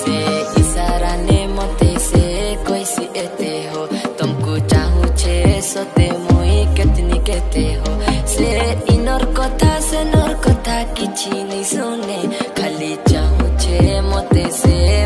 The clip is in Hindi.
से, इशारा ने मते से कैसे एते हो। तुमको चाहू छे, सते मुई कितनी कहते हो। से इनर कथा, से नर कथा, किछि नहीं सुने। खाली चाहू छे, मते से